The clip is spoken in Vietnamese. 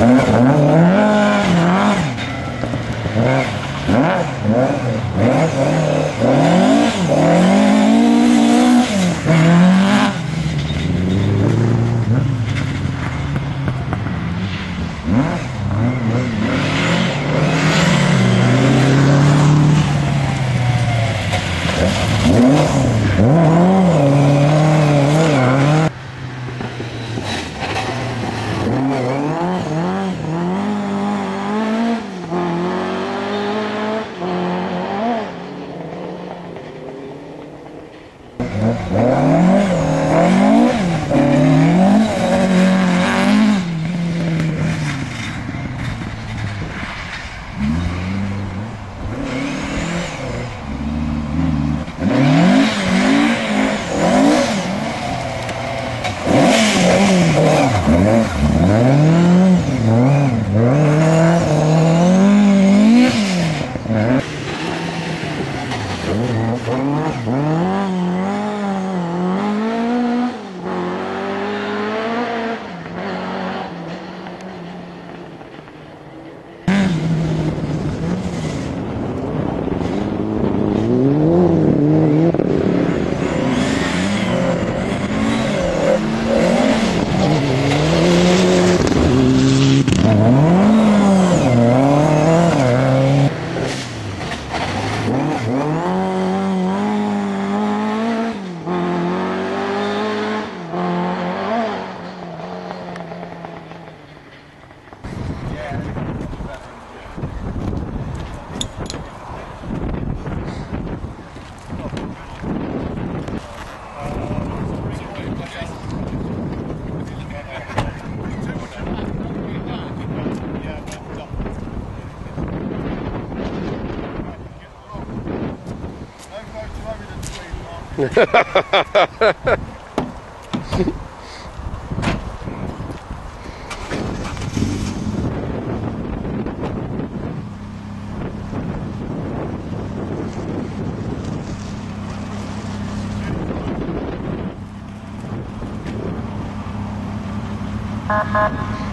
Oh, Mm-hmm. Uh-huh.